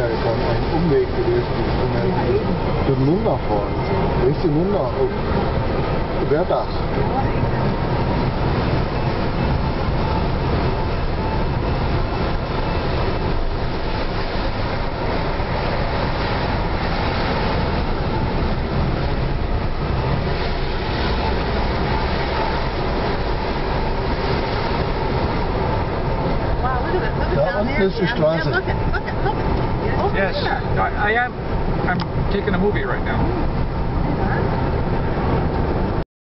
wäre dann ein Umweg gewesen, um den Nunder fahren. Weißt du, Nunder auf Werdach. Wow, look at it. Look at Ja, down unten ist die Straße. I, I am. I'm taking a movie right now.